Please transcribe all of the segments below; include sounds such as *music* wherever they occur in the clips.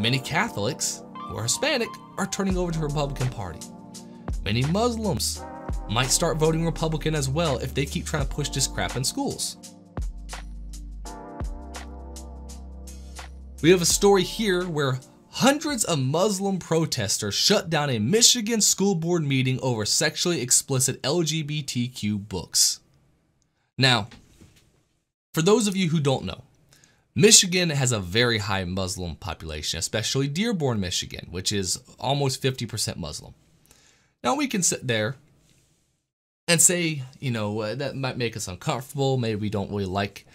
many Catholics who are Hispanic are turning over to the Republican Party. Many Muslims might start voting Republican as well if they keep trying to push this crap in schools. We have a story here where hundreds of Muslim protesters shut down a Michigan school board meeting over sexually explicit LGBTQ books. Now, for those of you who don't know, Michigan has a very high Muslim population, especially Dearborn, Michigan, which is almost 50% Muslim. Now we can sit there and say, you know, uh, that might make us uncomfortable. Maybe we don't really like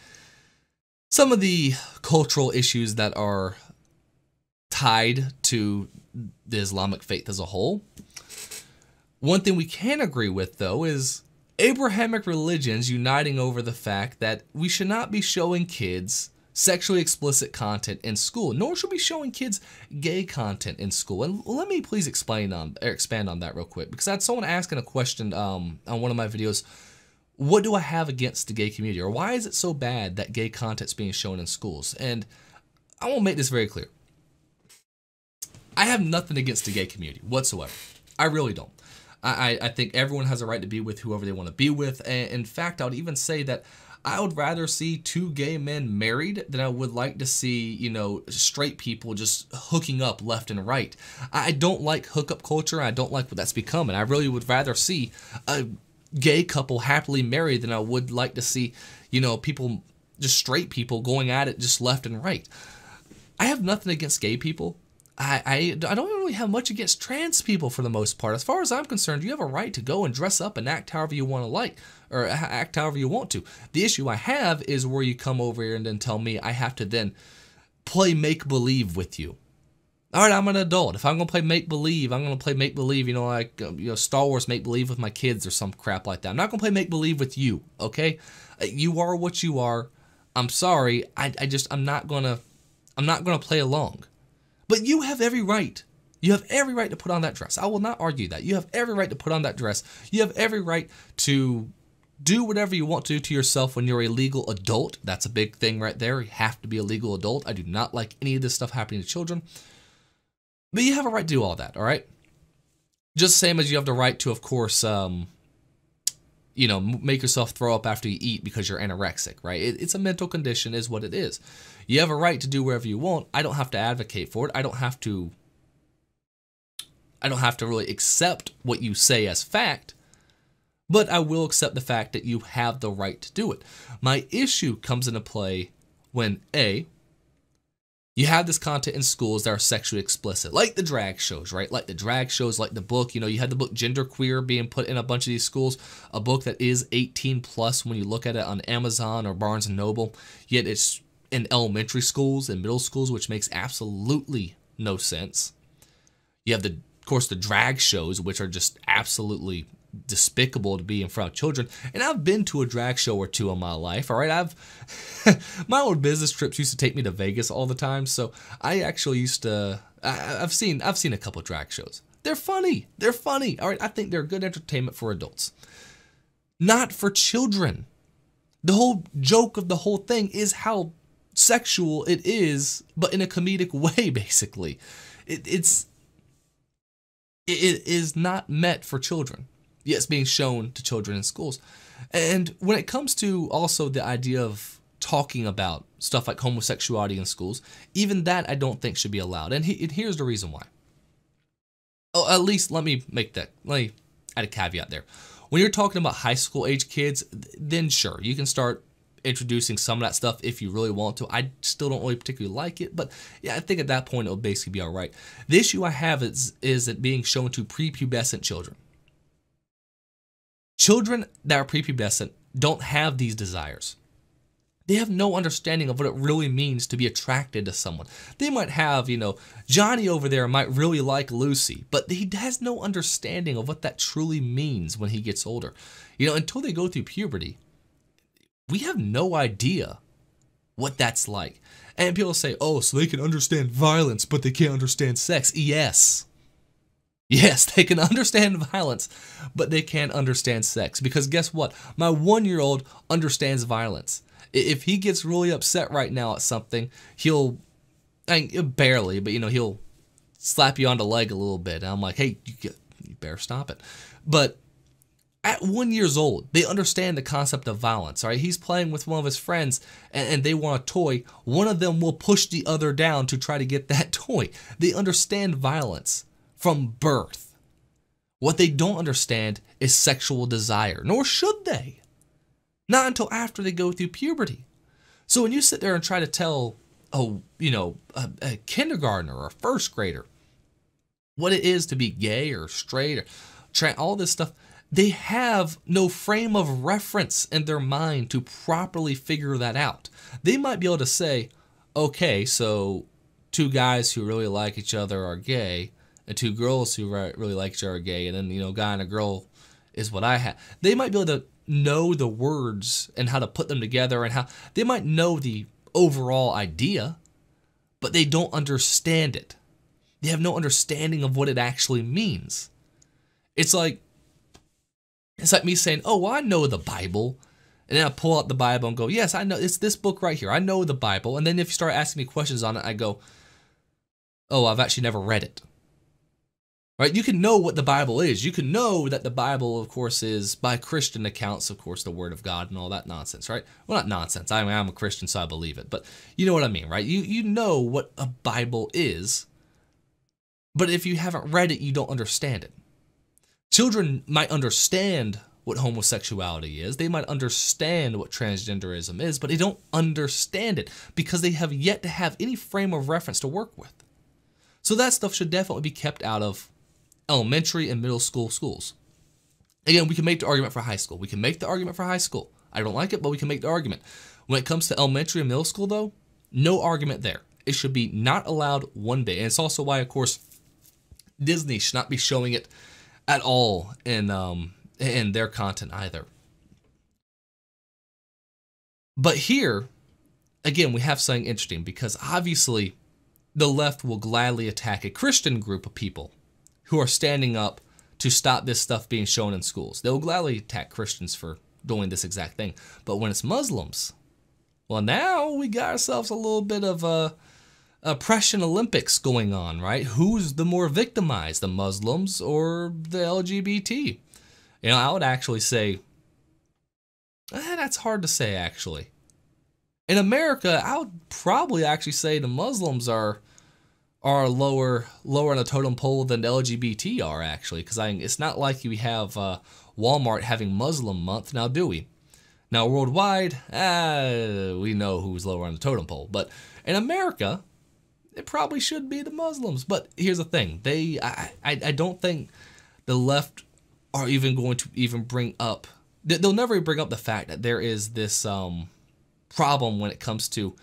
some of the cultural issues that are tied to the Islamic faith as a whole. One thing we can agree with, though, is Abrahamic religions uniting over the fact that we should not be showing kids sexually explicit content in school, nor should we be showing kids gay content in school. And let me please explain on or expand on that real quick because I had someone asking a question um, on one of my videos. What do I have against the gay community, or why is it so bad that gay content's being shown in schools? And I want to make this very clear. I have nothing against the gay community whatsoever. I really don't. I, I think everyone has a right to be with whoever they want to be with. And in fact, I would even say that I would rather see two gay men married than I would like to see, you know, straight people just hooking up left and right. I don't like hookup culture. I don't like what that's becoming. I really would rather see a gay couple happily married than I would like to see, you know, people, just straight people going at it just left and right. I have nothing against gay people. I, I, I don't really have much against trans people for the most part. As far as I'm concerned, you have a right to go and dress up and act however you want to like, or act however you want to. The issue I have is where you come over here and then tell me I have to then play make believe with you. All right, I'm an adult. If I'm gonna play make believe, I'm gonna play make believe. You know, like uh, you know, Star Wars make believe with my kids or some crap like that. I'm not gonna play make believe with you. Okay, uh, you are what you are. I'm sorry. I, I just I'm not gonna I'm not gonna play along. But you have every right. You have every right to put on that dress. I will not argue that. You have every right to put on that dress. You have every right to do whatever you want to to yourself when you're a legal adult. That's a big thing right there. You have to be a legal adult. I do not like any of this stuff happening to children. But you have a right to do all that, all right? Just same as you have the right to, of course, um, you know, make yourself throw up after you eat because you're anorexic, right? It, it's a mental condition, is what it is. You have a right to do wherever you want. I don't have to advocate for it. I don't have to. I don't have to really accept what you say as fact, but I will accept the fact that you have the right to do it. My issue comes into play when A, you have this content in schools that are sexually explicit, like the drag shows, right? Like the drag shows, like the book. You know, you had the book Gender Queer being put in a bunch of these schools, a book that is 18 plus when you look at it on Amazon or Barnes and Noble. Yet it's in elementary schools and middle schools, which makes absolutely no sense. You have the, of course, the drag shows, which are just absolutely despicable to be in front of children. And I've been to a drag show or two in my life. All right, I've *laughs* my old business trips used to take me to Vegas all the time, so I actually used to. I, have seen I've seen a couple drag shows. They're funny. They're funny. All right, I think they're good entertainment for adults, not for children. The whole joke of the whole thing is how sexual it is, but in a comedic *laughs* way. Basically, it, it's it is not meant for children yet it's being shown to children in schools. And when it comes to also the idea of talking about stuff like homosexuality in schools, even that I don't think should be allowed. And, he, and here's the reason why. Oh, at least let me make that, let me add a caveat there. When you're talking about high school age kids, then sure, you can start introducing some of that stuff if you really want to. I still don't really particularly like it, but yeah, I think at that point it'll basically be all right. The issue I have is is it being shown to prepubescent children. Children that are prepubescent don't have these desires. They have no understanding of what it really means to be attracted to someone. They might have, you know, Johnny over there might really like Lucy, but he has no understanding of what that truly means when he gets older. You know, until they go through puberty, we have no idea what that's like. And people say, oh, so they can understand violence, but they can't understand sex. Yes. Yes, they can *laughs* understand violence, but they can't understand sex. Because guess what? My one year old understands violence. If he gets really upset right now at something, he'll I mean, barely, but you know he'll slap you on the leg a little bit. And I'm like, hey, you, get, you better stop it. But at one years old, they understand the concept of violence. Right, he's playing with one of his friends, and, and, they want a toy. One of them will push the other down to try to get that *laughs* toy. They understand violence from birth. What they don't understand is sexual desire, nor should they. Not until after they go through puberty. So when you sit there and try to tell, a, you know, a, a kindergartner or a first grader what it is to be gay or straight or all this stuff they have no frame of reference in their mind to properly figure that out. They might be able to say, okay, so two guys who really like each other are gay, and two girls who really like each other are gay, and then, you know, guy and a girl is what I have. They might be able to know the words and how to put them together and how they might know the overall idea, but they don't understand it. They have no understanding of what it actually means. It's like it's like me saying, oh, well, I know the Bible. And then I pull out the Bible and go, yes, I know. It's this book right here. I know the Bible. And then if you start asking me questions on it, I go, oh, I've actually never read it. Right? You can know what the Bible is. You can know that the Bible, of course, is by Christian accounts, of course, the Word of God and all that nonsense, right? Well, not nonsense. I mean, I'm a Christian, so I believe it. But you know what I mean, right? You you know what a Bible is. But if you haven't read it, you don't understand it. Children might understand what homosexuality is. They might understand what transgenderism is, but they don't understand it because they have yet to have any frame of reference to work with. So that stuff should definitely be kept out of elementary and middle school schools. Again, we can make the argument for high school. We can make the argument for high school. I don't like it, but we can make the argument. When it comes to elementary and middle school, though, no argument there. It should be not allowed one day. And it's also why, of course, Disney should not be showing it at all in um, in their content either. But here, again, we have something interesting because obviously the left will gladly attack a Christian group of people who are standing up to stop this stuff being shown in schools. They'll gladly attack Christians for doing this exact thing. But when it's Muslims, well, now we got ourselves a little bit of a oppression Olympics going on, right? Who's the more victimized, the Muslims or the LGBT? You know, I would actually say eh, that's hard to say actually. In America, I would probably actually say the Muslims are are lower lower on the totem pole than the LGBT are actually, because I it's not like we have uh, Walmart having Muslim month now, do we? Now worldwide, uh, we know who's lower on the totem pole, but in America, it probably should be the Muslims. But here's the thing: they, I, I, I don't think the left are even going to even bring up. They'll never bring up the fact that there is this um, problem when it comes to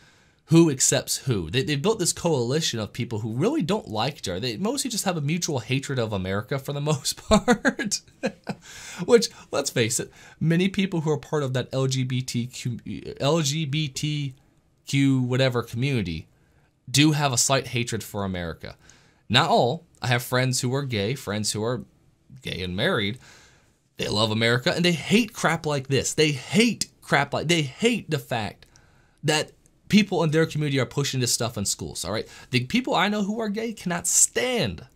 who accepts who. They, they built this coalition of people who really don't like each other. They mostly just have a mutual hatred of America for the *laughs* most part. *laughs* Which, let's face it, many people who are part of that LGBTQ, LGBTQ whatever community do have a slight hatred for America. Not all. I have friends who are gay, friends who are gay and married. They love America and they hate crap like this. They hate crap like they hate the fact that people in their community are pushing this stuff in schools. All right, the people I know who are gay cannot stand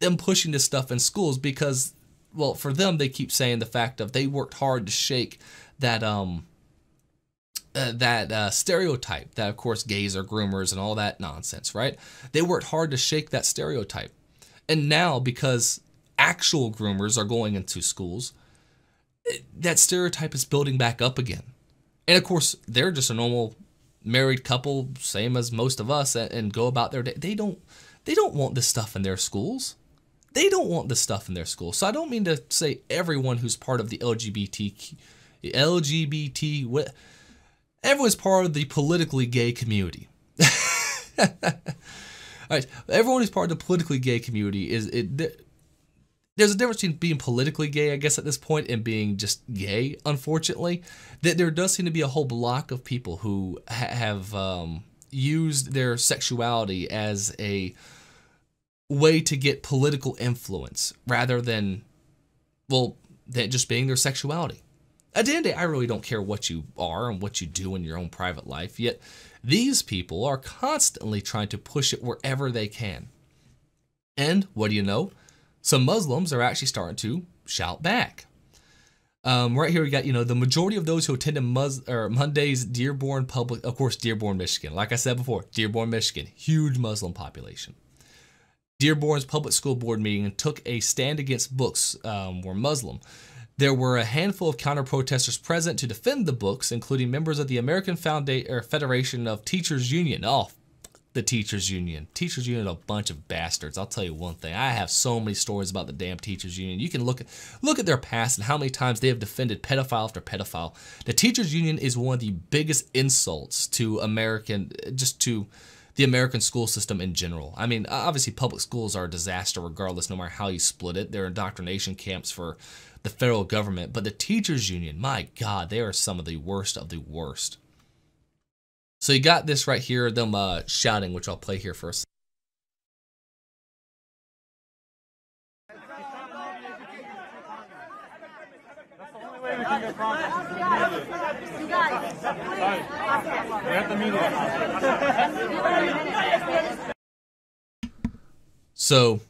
them pushing this stuff in schools because, well, for them they keep saying the fact of they worked hard to shake that um uh, that uh, stereotype that, of course, gays are groomers and all that nonsense, right? They worked hard to shake that stereotype. And now, because actual groomers are going into schools, that stereotype is building back up again. And of course, they're just a normal married couple, same as most of us, and, go about their day. They don't, they don't want this stuff in their schools. They don't want this stuff in their schools. So I don't mean to say everyone who's part of the LGBT, LGBT, what everyone's part of the politically gay community. *laughs* All right, everyone who's part of the politically gay community is it. There's a difference between being politically gay, I guess, at this point, and being just gay. Unfortunately, that there does seem to be a whole block of people who ha have um, used their sexuality as a way to get political influence rather than, well, than just being their sexuality. At the end of the day, I really don't care what you are and what you do in your own private life, yet these people are constantly trying to push it wherever they can. And what do you know? Some Muslims are actually starting to shout back. Um, right here we got, you know, the majority of those who attended Mus- or Monday's Dearborn Public, of course, Dearborn, Michigan. Like I said before, Dearborn, Michigan, huge Muslim population. Dearborn's public school board meeting took a stand against books um, were Muslim. There were a handful of counter protesters present to defend the books, including members of the American or er, Federation of Teachers Union. Oh, the teachers union. Teachers union a bunch of bastards. I'll tell you one thing. I have so many stories about the damn teachers union. You can look at look at their past and how many times they have defended pedophile after pedophile. The teachers union is one of the biggest insults to American just to the American school system in general. I mean, obviously public schools are a disaster regardless no matter how you split it. They're indoctrination camps for the federal government, but the teachers union, my god, they are some of the worst of the worst. So you got this right here, them uh, shouting, which I'll play here first. So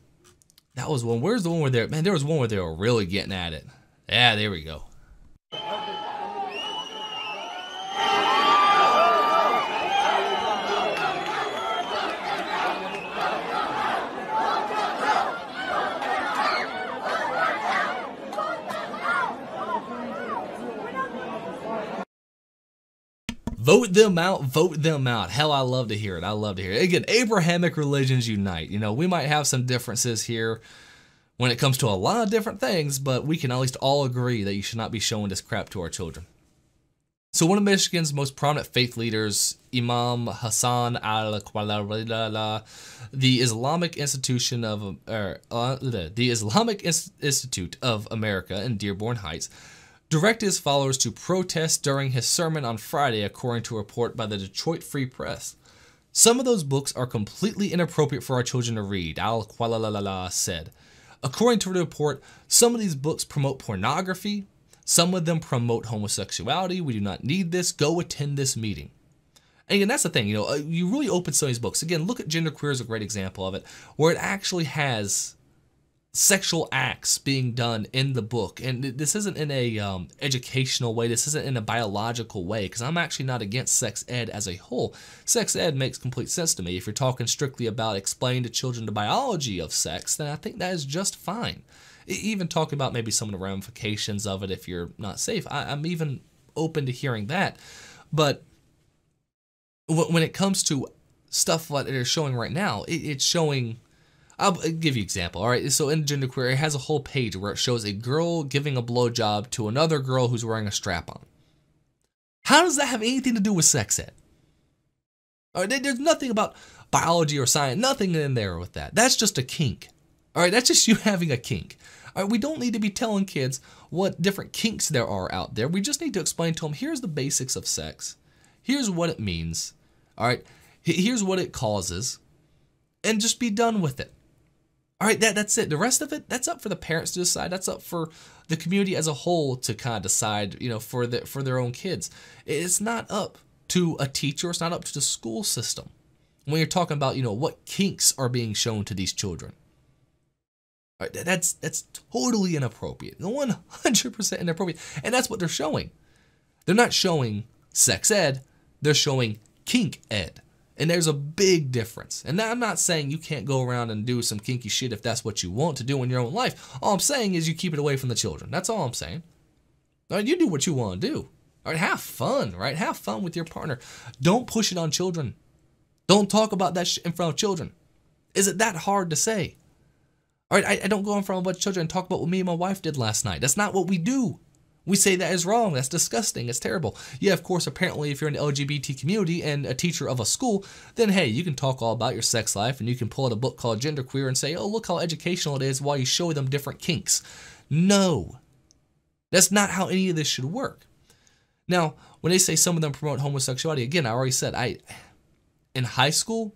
that was one. Where's the one where they man? There was one where they were really getting at it. Yeah, there we go. Vote them out, vote them out. Hell, I love to hear it. I love to hear it. Again, Abrahamic religions unite. You know, we might have some differences here when it comes to a lot of different things, but we can at least all agree that you should not be showing this crap to our children. So one of Michigan's most prominent faith leaders, Imam Hassan al-Qualala, the Islamic Institution of er, uh, the Islamic Institute of America in Dearborn Heights, directed his followers to protest during his sermon on Friday, according to a report by the Detroit Free Press. Some of those books are completely inappropriate for our children to read, Al Qualalala said. According to the report, some of these books promote pornography, some of them promote homosexuality. We do not need this. Go attend this meeting. And again, that's the thing, you know, uh, you really open some of these books. Again, look at Gender Queer as a great example of it, where it actually has sexual acts being done in the book. And this isn't in a um, educational way. This isn't in a biological way because i'm actually not against sex ed as a whole. Sex ed makes complete sense to me. If you're talking strictly about explaining to children the biology of sex then i think that is just fine. Even talking about maybe some of the ramifications of it if you're not safe I, i'm even open to hearing that. But when it comes to stuff like they're showing right now it's showing I'll give you an example. All right, so in Genderqueer, it has a whole page where it shows a girl giving a blowjob to another girl who's wearing a strap on. How does that have anything to do with sex ed? All right, there's nothing about biology or science, nothing in there with that. That's just a kink. All right, that's just *laughs* you having a kink. All right, we don't need to be telling kids what different kinks there are out there. We just need to explain to them here's the basics of sex, here's what it means. All right, here's what it causes, and just be done with it. All right, that, that's it. The rest of it, that's up for the parents to decide. That's up for the community as a whole to kind of decide, you know, for the, for their own kids. It's not up to a teacher. It's not up to the school system. When you're talking about, you know, what kinks are being shown to these children. All right, that's that's totally inappropriate. 100% inappropriate. And that's what they're showing. They're not showing sex ed. They're showing kink ed. And there's a big difference. And I'm not saying you can't go around and do some kinky shit if that's what you want to do in your own life. All I'm saying is you keep it away from the children. That's all I'm saying. All right, you do what you want to do. All right, have fun, right? Have fun with your partner. Don't push it on children. Don't talk about that shit in front of children. Is it that hard to say? All right, I, I don't go in front of a bunch of children and talk about what me and my wife did last night. That's not what we do. We say that is wrong. That's disgusting. It's terrible. Yeah, of course, apparently, if you're in the LGBT community and a teacher of a school, then hey, you can talk all about your sex life and you can pull out a book called Genderqueer and say, oh, look how educational it is while you show them different kinks. No, that's not how any of this should work. Now, when they say some of them promote homosexuality, again, I already said, I in high school,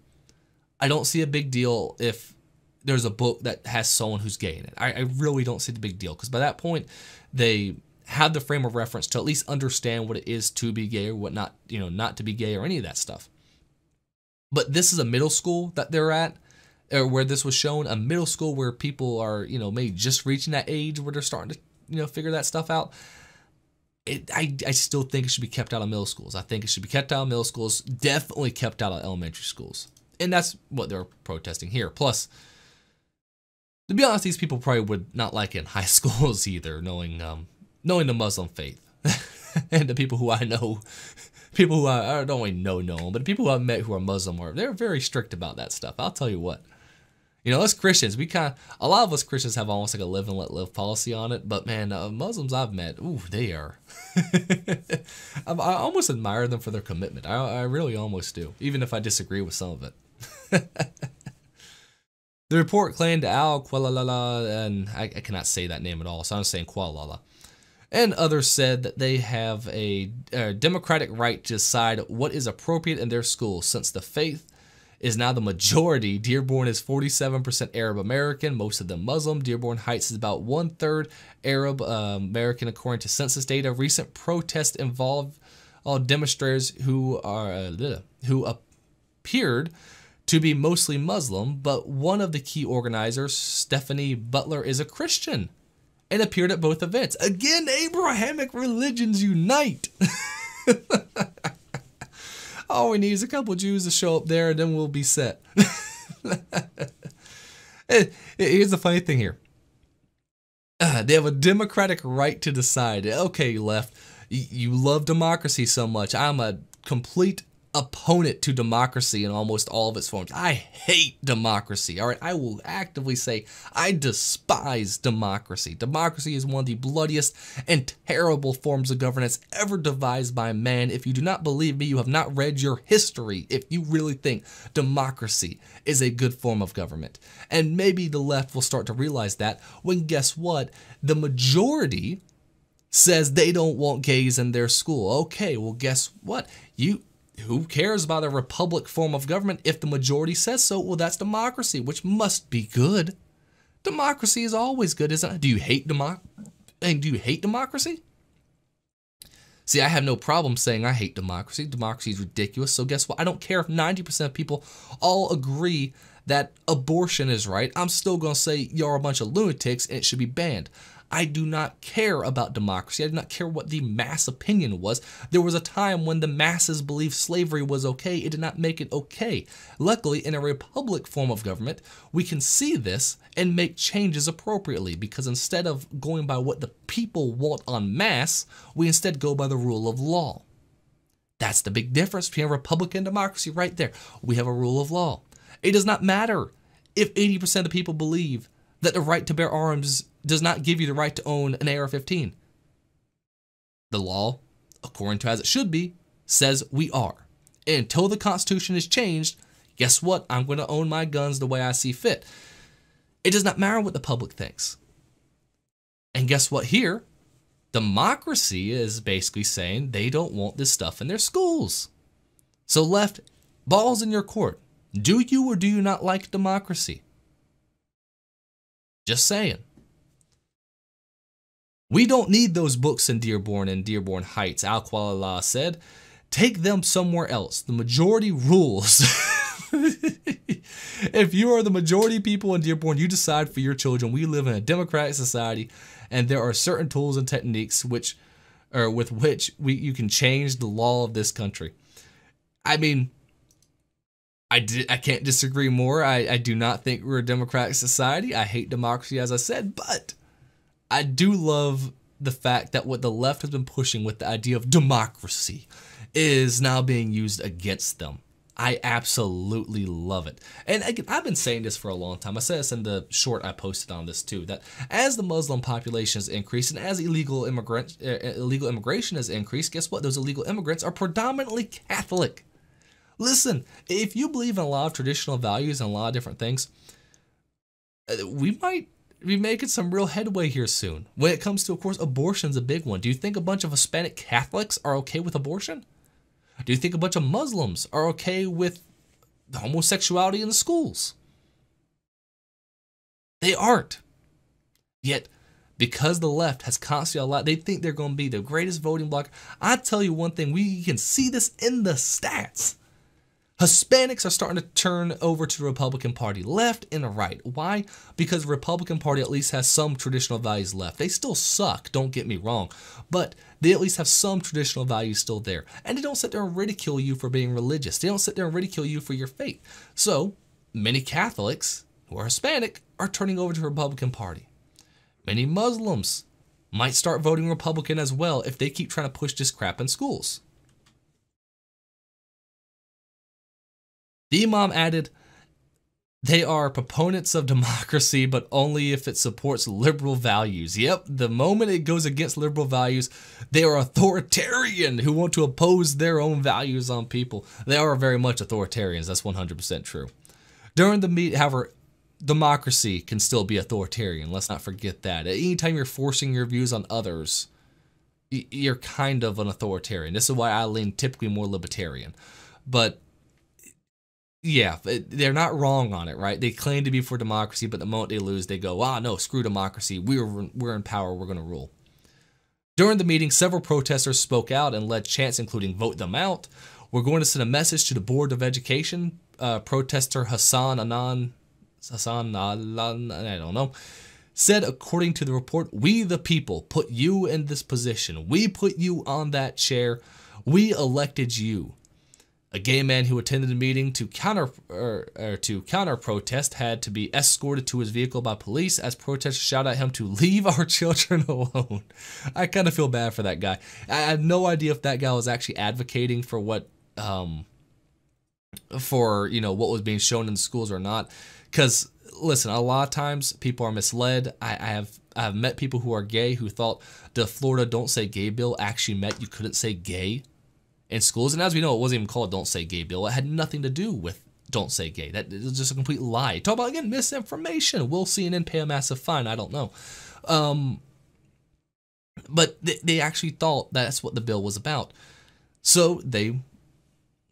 I don't see a big deal if there's a book that has someone who's gay in it. I, I really don't see the big deal because by that point, they have the frame of reference to at least understand what it is to be gay or what not, you know, not to be gay or any of that stuff. But this is a middle school that they're at, or where this was shown, a middle school where people are, you know, maybe just reaching that age where they're starting to, you know, figure that stuff out. It, I, I still think it should be kept out of middle schools. I think it should be kept out of middle schools, definitely kept out of elementary schools. And that's what they're protesting here. Plus, to be honest, these people probably would not like it in high *laughs* schools either, knowing um, knowing the Muslim faith. *laughs* and the people who I know, *laughs* people who I, I don't really know know but the people who I've met who are Muslim are they're very strict about that stuff. I'll tell you what. You know, us Christians, we kind of, a lot of us Christians have almost like a live and let live policy on it. But man, uh, Muslims I've met, ooh, they are. *laughs* I almost admire them for their commitment. I, I really almost do, even if I disagree with some of it. the report claimed Al Kualala, and I, I, cannot say that name at all, so I'm saying Kualala. And others said that they have a, a democratic right to decide what is appropriate in their school since the faith is now the majority. Dearborn is 47% Arab American, most of them Muslim. Dearborn Heights is about one third Arab uh, American, according to census data. Recent protests involved all demonstrators who are uh, who appeared to be mostly Muslim, but one of the key organizers, Stephanie Butler, is a Christian and appeared at both events. Again, Abrahamic religions unite. *laughs* All we need is a couple Jews to show up there, and then we'll be set. *laughs* Here's the funny thing here. Uh, they have a democratic right to decide. Okay, left, you love democracy so much. I'm a complete opponent to democracy in almost all of its forms. I hate democracy. All right, I will actively say I despise democracy. Democracy is one of the bloodiest and terrible forms of governance ever devised by man. If you do not believe me, you have not read your history if you really think democracy is a good form of government. And maybe the left will start to realize that when guess what? The majority says they don't want gays in their school. Okay, well guess what? You who cares about a republic form of government if the majority says so? Well, that's democracy, which must be good. Democracy is always good, isn't it? Do you hate democ and do you hate democracy? See, I have no problem saying I hate democracy. Democracy is ridiculous. So guess what? I don't care if 90% of people all agree that abortion is right. I'm still going to say you're a bunch of lunatics and it should be banned. I do not care about democracy. I do not care what the mass opinion was. There was a time when the masses believed slavery was okay. It did not make it okay. Luckily, in a republic form of government, we can see this and make changes appropriately because instead of going by what the people want en masse, we instead go by the rule of law. That's the big difference between a republic democracy right there. We have a rule of law. It does not matter if 80% of the people believe that the right to bear arms does not give you the right to own an AR 15. The law, according to as it should be, says we are. And until the Constitution is changed, guess what? I'm going to own my guns the way I see fit. It does not matter what the public thinks. And guess what? Here, democracy is basically saying they don't want this stuff in their schools. So, left, balls in your court. Do you or do you not like democracy? Just saying. We don't need those books in Dearborn and Dearborn Heights, Al Kuala said. Take them somewhere else. The majority rules. *laughs* if you are the majority people in Dearborn, you decide for your children. We live in a democratic society, and there are certain tools and techniques which, or with which we you can change the law of this country. I mean, I, did, I can't disagree more. I, I do not think we're a democratic society. I hate democracy, as I said, but I do love the fact that what the left has been pushing with the idea of democracy is now being used against them. I absolutely love it. And again, I've been saying this for a long time. I said this in the short I posted on this too, that as the Muslim population has increased and as illegal immigrant uh, illegal immigration has increased, guess what? Those illegal immigrants are predominantly Catholic. Listen, if you believe in a lot of traditional values and a lot of different things, uh, we might be making some real headway here soon. When it comes to, of course, abortion's a big one. Do you think a bunch of Hispanic Catholics are okay with abortion? Do you think a bunch of Muslims are okay with the homosexuality in the schools? They aren't. Yet, because the left has constantly allowed, they think they're going to be the greatest voting bloc. I tell you one thing, we can see this in the stats. Hispanics are starting to turn over to the Republican Party, left and right. Why? Because the Republican Party at least has some traditional values left. They still suck, don't get me wrong, but they at least have some traditional values still there. And they don't sit there and ridicule you for being religious. They don't sit there and ridicule you for your faith. So, many Catholics who are Hispanic are turning over to the Republican Party. Many Muslims might start voting Republican as well if they keep trying to push this crap in schools. The Imam added, they are proponents of democracy, but only if it supports liberal values. Yep, the moment it goes against liberal values, they are authoritarian who want to oppose their own values on people. They are very much authoritarians. That's 100% true. During the meet, however, democracy can still be authoritarian. Let's not forget that. Anytime you're forcing your views on others, you're kind of an authoritarian. This is why I lean typically more libertarian. But yeah, they're not wrong on it, right? They claim to be for democracy, but the moment they lose, they go, ah, no, screw democracy. We're, we're in power. We're going to rule. During the meeting, several protesters spoke out and led chants, including vote them out. We're going to send a message to the Board of Education. Uh, protester Hassan Anan, Hassan Alan, I don't know, said, according to the report, we the people put you in this position. We put you on that chair. We elected you. A gay man who attended the meeting to counter or, or, to counter protest had to be escorted to his vehicle by police as protesters shouted at him to leave our *laughs* children alone. I kind of feel bad for that guy. I have no idea if that guy was actually advocating for what um for you know what was being shown in schools or not. Because listen, a lot of times people are misled. I, I have I have met people who are gay who thought the Florida Don't Say Gay bill actually meant you couldn't say gay in schools. And as we know, it wasn't even called Don't Say Gay Bill. It had nothing to do with Don't Say Gay. That is just a complete lie. Talk about, again, misinformation. Will CNN pay a massive fine? I don't know. Um, but they, they actually thought that's what the bill was about. So they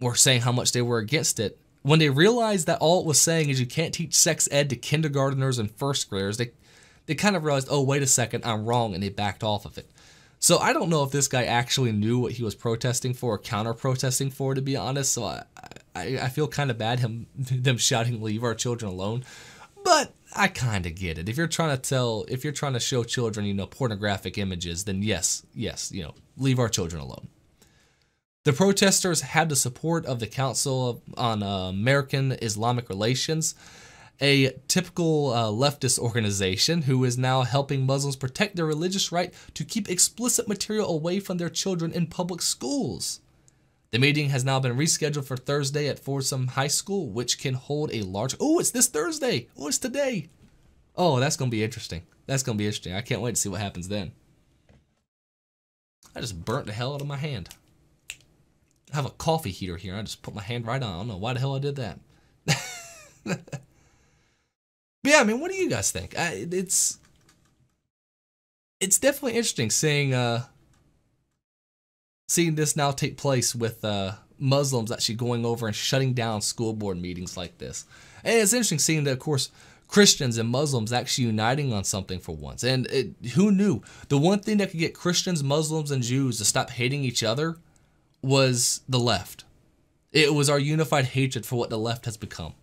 were saying how much they were against it. When they realized that all it was saying is you can't teach sex ed to kindergarteners and first graders, they, they kind of realized, oh, wait a second, I'm wrong, and they backed off of it. So I don't know if this guy actually knew what he was protesting for or counter protesting for, to be honest. So I, I, I feel kind of bad him *laughs* them shouting "Leave our children alone," but I kind of get it. If you're trying to tell, if you're trying to show children, you know, pornographic images, then yes, yes, you know, leave our children alone. The protesters had the support of the Council on uh, American Islamic Relations a typical uh, leftist organization who is now helping Muslims protect their religious right to keep explicit material away from their children in public schools. The meeting has now been rescheduled for Thursday at Fordson High School, which can hold a large. Oh, it's this Thursday. Oh, it's today. Oh, that's going to be interesting. That's going to be interesting. I can't wait to see what happens then. I just burnt the hell out of my hand. I have a coffee heater here. I just put my hand right on. I don't know why the hell I did that. *laughs* But yeah, I mean, what do you guys think? I, it's it's definitely interesting seeing uh seeing this now take place with uh Muslims actually going over and shutting down school board meetings like this. And it's interesting seeing that, of course, Christians and Muslims actually uniting on something for once. And it, who knew? The one thing that could get Christians, Muslims, and Jews to stop hating each other was the left. It was our unified hatred for what the left has become.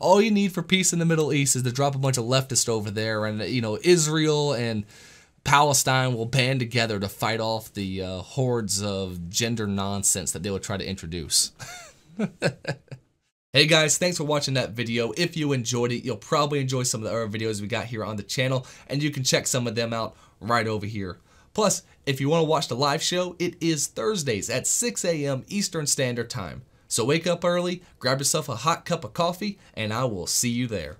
All you need for peace in the Middle East is to drop a bunch of leftists over there, and you know Israel and Palestine will band together to fight off the uh, hordes of gender nonsense that they would try to introduce. *laughs* hey guys, thanks for watching that video. If you enjoyed it, you'll probably enjoy some of the other videos we got here on the channel, and you can check some of them out right over here. Plus, if you want to watch the live show, it is Thursdays at 6 a.m. Eastern Standard Time. So wake up early, grab yourself a hot cup of coffee, and I will see you there.